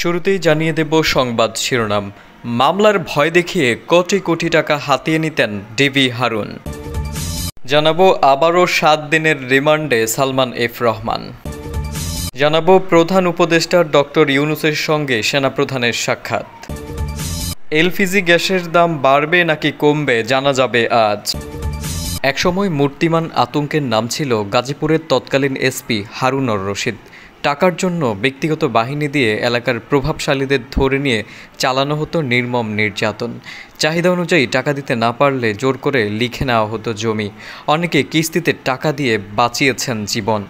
শুরুতেই জানিয়ে দেব সংবাদ শিরোনাম। মামলার ভয় দেখিয়ে কোটি কোটি টাকা হাতিয়ে নিতেন ডিবি হারুন। জানাব আবারও সাত দিনের রিমান্ডে সালমান এফ রহমান। জানাব প্রধান উপদেষ্টা ডক্টর ইউনুসের সঙ্গে সেনাপ্রধানের সাক্ষাৎ। এলপিজি গ্যাসের দাম বাড়বে নাকি কমবে জানা যাবে আজ। একসময় মূর্তিমান আতঙ্কের নাম ছিল গাজীপুরের তৎকালীন এসপি হারুনর রশিদ। টাকার জন্য ব্যক্তিগত বাহিনী দিয়ে এলাকার প্রভাবশালীদের ধরে নিয়ে চালানো হতো নির্মম নির্যাতন। চাহিদা অনুযায়ী টাকা দিতে না পারলে জোর করে লিখে নেওয়া হতো জমি। অনেকে কিস্তিতে টাকা দিয়ে বাঁচিয়েছেন জীবন।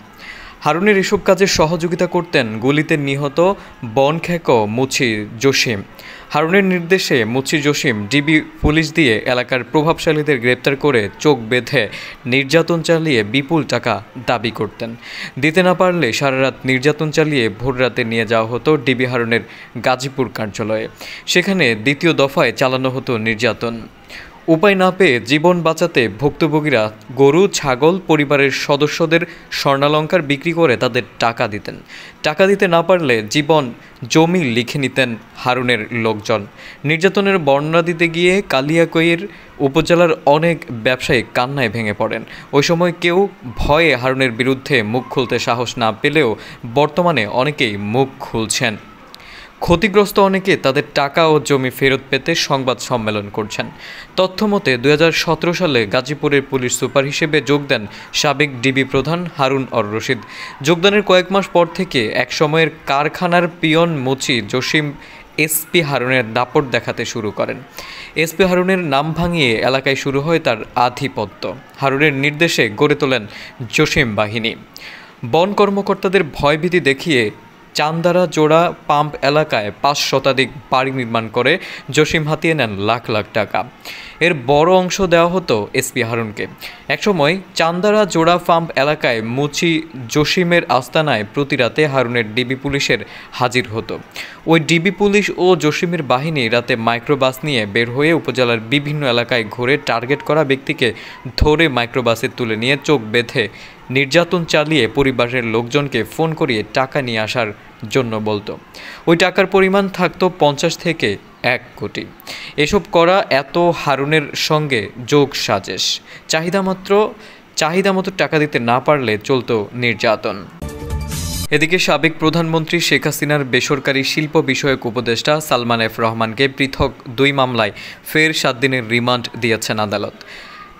হারুনের এসব কাজে সহযোগিতা করতেন গুলিতে নিহত বনখ্যাক মুছি জসিম। হারুনের নির্দেশে মুচি জসিম ডিবি পুলিশ দিয়ে এলাকার প্রভাবশালীদের গ্রেপ্তার করে চোখ বেঁধে নির্যাতন চালিয়ে বিপুল টাকা দাবি করতেন। দিতে না পারলে সারা রাত নির্যাতন চালিয়ে ভোর রাতে নিয়ে যাওয়া হতো ডিবি হারুনের গাজীপুর কার্যালয়ে। সেখানে দ্বিতীয় দফায় চালানো হতো নির্যাতন। উপায় না পেয়ে জীবন বাঁচাতে ভুক্তভোগীরা গরু, ছাগল পরিবারের সদস্যদের স্বর্ণালঙ্কার বিক্রি করে তাদের টাকা দিতেন। টাকা দিতে না পারলে জীবন জমি লিখে নিতেন হারুনের লোকজন। নির্যাতনের বর্ণনা দিতে গিয়ে কালিয়াকৈয়ের উপজেলার অনেক ব্যবসায়ী কান্নায় ভেঙে পড়েন। ওই সময় কেউ ভয়ে হারুনের বিরুদ্ধে মুখ খুলতে সাহস না পেলেও বর্তমানে অনেকেই মুখ খুলছেন। ক্ষতিগ্রস্ত অনেকে তাদের টাকা ও জমি ফেরত পেতে সংবাদ সম্মেলন করছেন। তথ্যমতে দুই হাজার সতেরো সালে গাজীপুরের পুলিশ সুপার হিসেবে যোগ দেন সাবেক ডিবি প্রধান হারুন অর রশিদ। যোগদানের কয়েক মাস পর থেকে এক সময়ের কারখানার পিয়ন মুচি জসিম এসপি হারুনের দাপট দেখাতে শুরু করেন। এসপি হারুনের নাম ভাঙিয়ে এলাকায় শুরু হয় তার আধিপত্য। হারুনের নির্দেশে গড়ে তোলেন জসিম বাহিনী। বন কর্মকর্তাদের ভয়ভীতি দেখিয়ে চান্দারা জোড়া পাম্প এলাকায় পাঁচ শতাধিক বাড়ি নির্মাণ করে, জসিম হাতিয়ে নেন লাখ লাখ টাকা। এর বড় অংশ দেওয়া হতো এসপি হারুনকে। একসময় চান্দারা জোড়া পাম্প এলাকায় মুচি জসিমের আস্তানায় প্রতি রাতে হারুনের ডিবি পুলিশের হাজির হতো। ওই ডিবি পুলিশ ও জসিমের বাহিনী রাতে মাইক্রোবাস নিয়ে বের হয়ে উপজেলার বিভিন্ন এলাকায় ঘুরে টার্গেট করা ব্যক্তিকে ধরে মাইক্রোবাসে তুলে নিয়ে চোখ বেঁধে নির্যাতন চালিয়ে পরিবারের লোকজনকে ফোন করিয়ে টাকা নিয়ে আসার জন্য বলতো। ওই টাকার পরিমাণ থাকতো পঞ্চাশ থেকে এক কোটি। এসব করা এত হারুনের সঙ্গে যোগ সাজেশ। চাহিদা মাত্র, চাহিদা মতো টাকা দিতে না পারলে চলতো নির্যাতন। এদিকে সাবেক প্রধানমন্ত্রী শেখ হাসিনার বেসরকারি শিল্প বিষয়ক উপদেষ্টা সালমান এফ রহমানকে পৃথক দুই মামলায় ফের সাত দিনের রিমান্ড দিয়েছেন আদালত।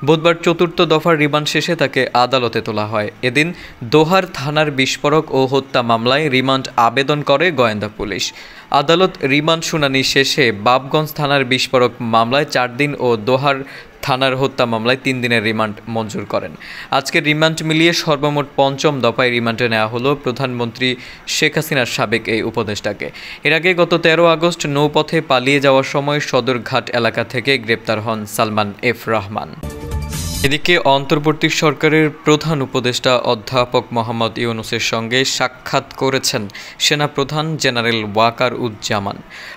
বুধবার চতুর্থ দফার রিমান্ড শেষে তাকে আদালতে তোলা হয়। এদিন দোহার থানার বিস্ফোরক ও হত্যা মামলায় রিমান্ড আবেদন করে গোয়েন্দা পুলিশ। আদালত রিমান্ড শুনানি শেষে বাবগঞ্জ থানার বিস্ফোরক মামলায় চার দিন ও দোহার থানার হত্যা মামলায় তিন দিনের রিমান্ড মঞ্জুর করেন। আজকের রিমান্ড মিলিয়ে সর্বমোট পঞ্চম দফায় রিমান্ডে নেওয়া হলো প্রধানমন্ত্রী শেখ হাসিনার সাবেক এই উপদেষ্টাকে। এর আগে গত তেরো আগস্ট নৌপথে পালিয়ে যাওয়ার সময় সদরঘাট এলাকা থেকে গ্রেপ্তার হন সালমান এফ রহমান। এদিকে অন্তর্বর্তী সরকারের প্রধান উপদেষ্টা অধ্যাপক মোহাম্মদ ইউনুসের সঙ্গে সাক্ষাৎ করেছেন সেনাপ্রধান জেনারেল ওয়াকার উজ্জামান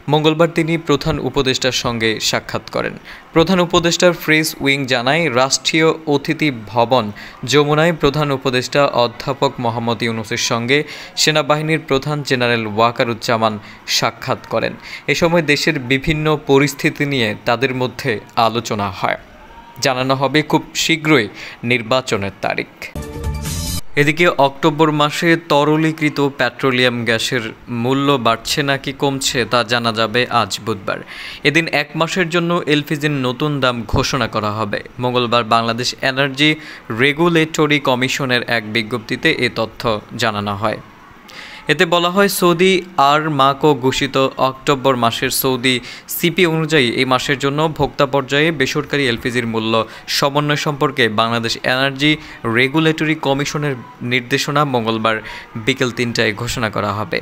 মঙ্গলবার তিনি প্রধান উপদেষ্টার সঙ্গে সাক্ষাৎ করেন। প্রধান উপদেষ্টার ফ্রেস উইং জানায়, রাষ্ট্রীয় অতিথি ভবন যমুনায় প্রধান উপদেষ্টা অধ্যাপক মোহাম্মদ ইউনুসের সঙ্গে সেনাবাহিনীর প্রধান জেনারেল ওয়াকার উজ্জামান সাক্ষাৎ করেন। এ সময় দেশের বিভিন্ন পরিস্থিতি নিয়ে তাদের মধ্যে আলোচনা হয়। জানানো হবে খুব শীঘ্রই নির্বাচনের তারিখ। এদিকে অক্টোবর মাসে তরলীকৃত পেট্রোলিয়াম গ্যাসের মূল্য বাড়ছে নাকি কমছে তা জানা যাবে আজ বুধবার। এদিন এক মাসের জন্য এলপিজির নতুন দাম ঘোষণা করা হবে। মঙ্গলবার বাংলাদেশ এনার্জি রেগুলেটরি কমিশনের এক বিজ্ঞপ্তিতে এ তথ্য জানানো হয়। এতে বলা হয় সৌদি আর মাকো ঘোষিত অক্টোবর মাসের সৌদি সিপি অনুযায়ী এই মাসের জন্য ভোক্তা পর্যায়ে বেসরকারি এলপিজির মূল্য সমন্বয় সম্পর্কে বাংলাদেশ এনার্জি রেগুলেটরি কমিশনের নির্দেশনা মঙ্গলবার বিকেল তিনটায় ঘোষণা করা হবে।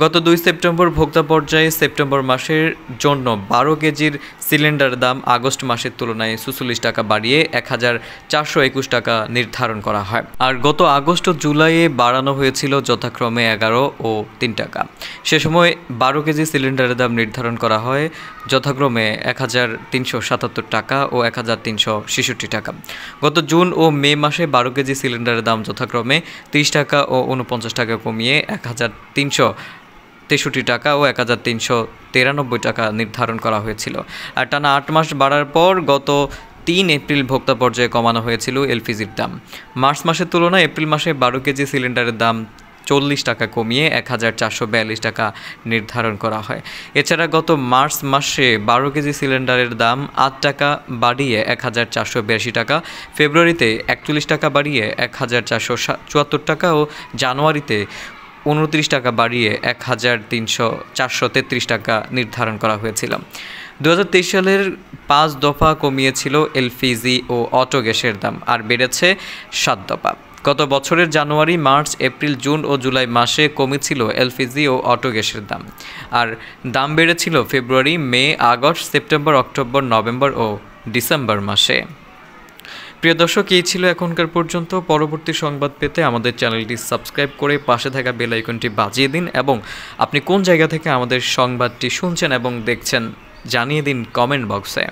গত দুই সেপ্টেম্বর ভোক্তা পর্যায়ে সেপ্টেম্বর মাসের জন্য বারো কেজির সিলিন্ডার দাম আগস্ট মাসের তুলনায় সুচল্লিশ টাকা বাড়িয়ে এক হাজার চারশো একুশ টাকা নির্ধারণ করা হয়। আর গত আগস্ট ও জুলাইয়ে বাড়ানো হয়েছিল যথাক্রমে এগারো ও তিন টাকা। সে সময় বারো কেজি সিলিন্ডারের দাম নির্ধারণ করা হয়, যথাক্রমে এক হাজার তিনশো সাতাত্তর টাকা ও এক হাজার তিনশো ছেষট্টি টাকা। গত জুন ও মে মাসে বারো কেজি সিলিন্ডারের দাম যথাক্রমে তিরিশ টাকা ও উনপঞ্চাশ টাকা কমিয়ে এক হাজার তিনশো তেষট্টি টাকা ও এক হাজার তিনশো তিরানব্বই টাকা নির্ধারণ করা হয়েছিল। আর টানা আট মাস বাড়ার পর গত তিন এপ্রিল ভোক্তা পর্যায়ে কমানো হয়েছিল এলপিজির দাম। মার্চ মাসের তুলনায় এপ্রিল মাসে বারো কেজি সিলিন্ডারের দাম চল্লিশ টাকা কমিয়ে এক হাজার চারশো বিয়াল্লিশ টাকা নির্ধারণ করা হয়। এছাড়া গত মার্চ মাসে বারো কেজি সিলিন্ডারের দাম আট টাকা বাড়িয়ে এক হাজার চারশো বিরাশি টাকা, ফেব্রুয়ারিতে একচল্লিশ টাকা বাড়িয়ে এক হাজার চারশো চুয়াত্তর টাকা ও জানুয়ারিতে উনত্রিশ টাকা বাড়িয়ে এক হাজার তিনশো চারশো তেত্রিশ টাকা নির্ধারণ করা হয়েছিল। দু হাজার তেইশ সালের পাঁচ দফা কমিয়েছিল এলপিজি ও অটো গ্যাসের দাম, আর বেড়েছে সাত দফা। গত বছরের জানুয়ারি, মার্চ, এপ্রিল, জুন ও জুলাই মাসে কমেছিল এলপিজি ও অটো গ্যাসের দাম। আর দাম বেড়েছিল February, May, August, September, October, November ও ডিসেম্বর মাসে। প্রিয় দর্শক, এই ছিল এখনকার পর্যন্ত। পরবর্তী সংবাদ পেতে আমাদের চ্যানেলটি সাবস্ক্রাইব করে পাশে থাকা বেল আইকনটি বাজিয়ে দিন এবং আপনি কোন জায়গা থেকে আমাদের সংবাদটি শুনছেন এবং দেখছেন জানিয়ে দিন কমেন্ট বক্সে।